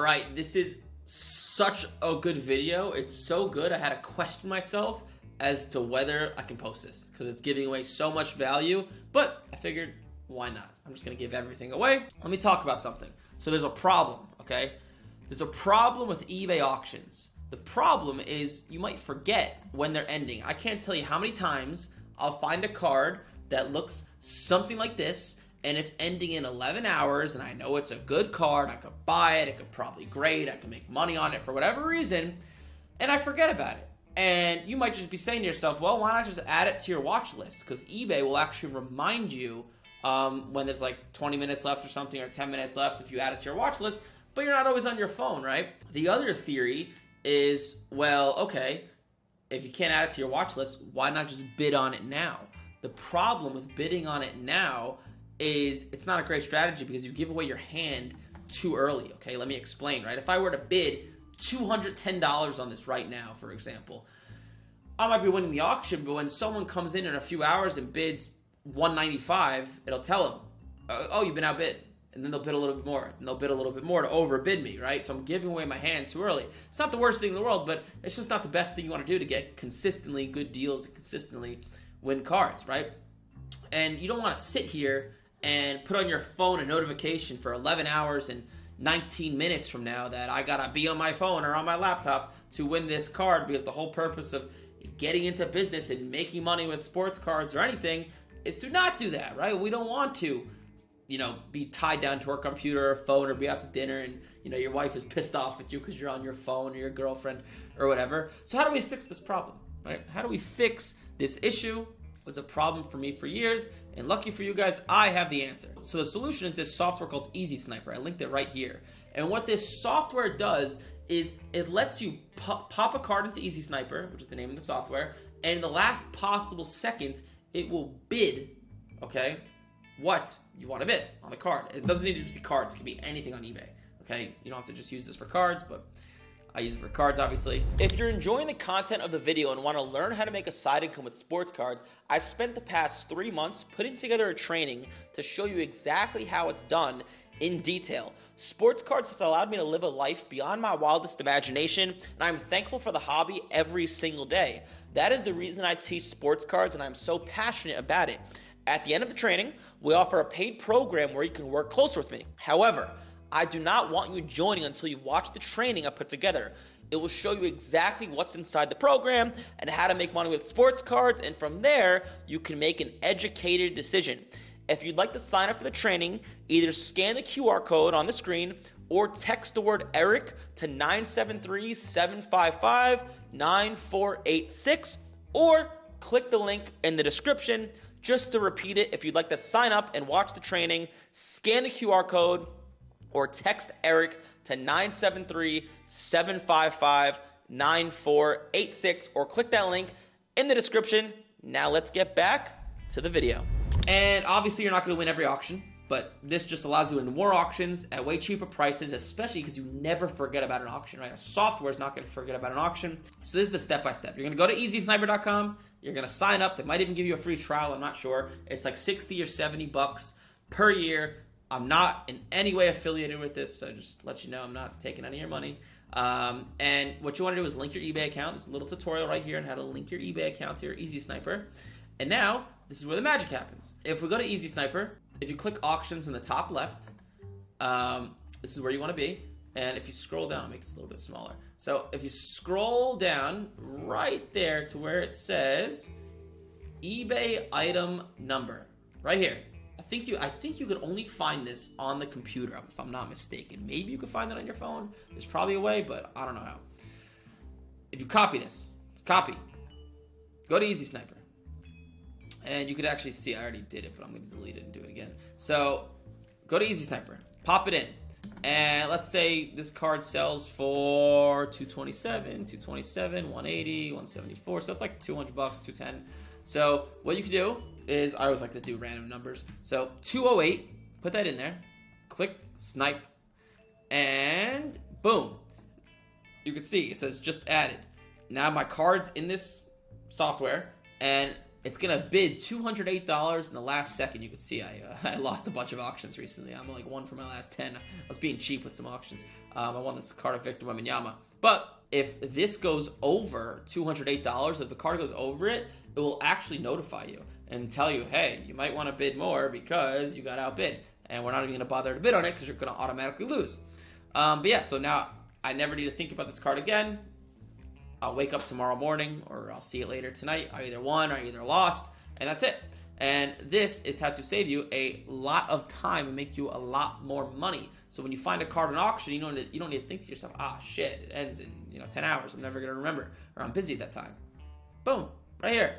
right, this is such a good video. It's so good. I had to question myself as to whether I can post this because it's giving away so much value. But I figured, why not? I'm just gonna give everything away. Let me talk about something. So there's a problem, okay? There's a problem with eBay auctions. The problem is you might forget when they're ending. I can't tell you how many times I'll find a card that looks something like this and it's ending in 11 hours and I know it's a good card. I could buy it. It could probably grade. I could make money on it for whatever reason. And I forget about it. And you might just be saying to yourself, well, why not just add it to your watch list? Because eBay will actually remind you um, when there's like 20 minutes left or something or 10 minutes left if you add it to your watch list, but you're not always on your phone, right? The other theory is, well, okay, if you can't add it to your watch list, why not just bid on it now? The problem with bidding on it now is it's not a great strategy because you give away your hand too early. Okay, let me explain, right? If I were to bid $210 on this right now, for example, I might be winning the auction, but when someone comes in in a few hours and bids 195, it'll tell them, oh, oh, you've been outbid. And then they'll bid a little bit more, and they'll bid a little bit more to overbid me, right? So I'm giving away my hand too early. It's not the worst thing in the world, but it's just not the best thing you want to do to get consistently good deals and consistently win cards, right? And you don't want to sit here and put on your phone a notification for 11 hours and 19 minutes from now that I gotta be on my phone or on my laptop to win this card because the whole purpose of getting into business and making money with sports cards or anything is to not do that, right? We don't want to, you know, be tied down to our computer or phone or be out to dinner and, you know, your wife is pissed off at you because you're on your phone or your girlfriend or whatever. So, how do we fix this problem, right? How do we fix this issue? Was a problem for me for years and lucky for you guys, I have the answer. So the solution is this software called Easy Sniper. I linked it right here. And what this software does is it lets you pop, pop a card into Easy Sniper, which is the name of the software, and in the last possible second, it will bid, okay, what you want to bid on the card. It doesn't need to be cards, it can be anything on eBay, okay? You don't have to just use this for cards, but I use it for cards, obviously. If you're enjoying the content of the video and want to learn how to make a side income with sports cards, I spent the past three months putting together a training to show you exactly how it's done in detail. Sports cards has allowed me to live a life beyond my wildest imagination, and I'm thankful for the hobby every single day. That is the reason I teach sports cards, and I'm so passionate about it. At the end of the training, we offer a paid program where you can work closer with me. However, I do not want you joining until you've watched the training I put together. It will show you exactly what's inside the program and how to make money with sports cards, and from there, you can make an educated decision. If you'd like to sign up for the training, either scan the QR code on the screen or text the word Eric to 973 755 9486 or click the link in the description. Just to repeat it, if you'd like to sign up and watch the training, scan the QR code or text Eric to 973 755 9486 or click that link in the description. Now let's get back to the video. And obviously, you're not going to win every auction, but this just allows you win more auctions at way cheaper prices, especially because you never forget about an auction, right? A software is not going to forget about an auction. So, this is the step by step. You're going to go to easysniper.com. You're going to sign up. They might even give you a free trial. I'm not sure. It's like 60 or 70 bucks per year I'm not in any way affiliated with this, so just let you know I'm not taking any of your money. Um, and what you want to do is link your eBay account. There's a little tutorial right here on how to link your eBay account to your Easy Sniper. And now, this is where the magic happens. If we go to Easy Sniper, if you click auctions in the top left, um, this is where you want to be. And if you scroll down, I'll make this a little bit smaller. So if you scroll down right there to where it says eBay item number, right here think you I think you could only find this on the computer if I'm not mistaken. Maybe you could find it on your phone. There's probably a way, but I don't know how. If you copy this, copy. Go to Easy Sniper. And you could actually see I already did it, but I'm going to delete it and do it again. So, go to Easy Sniper. Pop it in. And let's say this card sells for 227, 227, 180, 174. So that's like 200 bucks, 210. So what you can do is I always like to do random numbers. So 208, put that in there, click snipe, and boom. You can see it says just added. Now my card's in this software, and it's gonna bid two hundred eight dollars in the last second. You can see I uh, I lost a bunch of auctions recently. I'm like one for my last ten. I was being cheap with some auctions. Um, I won this card of Victor Wembanyama, but if this goes over two hundred eight dollars, if the card goes over it, it will actually notify you and tell you, hey, you might want to bid more because you got outbid, and we're not even gonna bother to bid on it because you're gonna automatically lose. Um, but yeah, so now I never need to think about this card again. I'll wake up tomorrow morning or I'll see it later tonight. I either won or I either lost, and that's it. And this is how to save you a lot of time and make you a lot more money. So when you find a card in auction, you don't need, you don't need to think to yourself, ah shit, it ends in you know 10 hours. I'm never gonna remember, or I'm busy at that time. Boom, right here.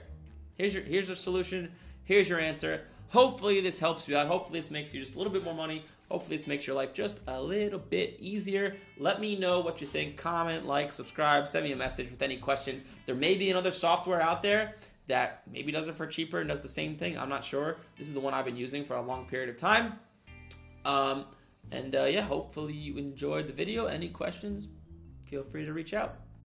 Here's your here's your solution. Here's your answer. Hopefully this helps you out. Hopefully this makes you just a little bit more money. Hopefully this makes your life just a little bit easier. Let me know what you think. Comment, like, subscribe, send me a message with any questions. There may be another software out there that maybe does it for cheaper and does the same thing. I'm not sure. This is the one I've been using for a long period of time. Um, and uh, yeah, hopefully you enjoyed the video. Any questions, feel free to reach out.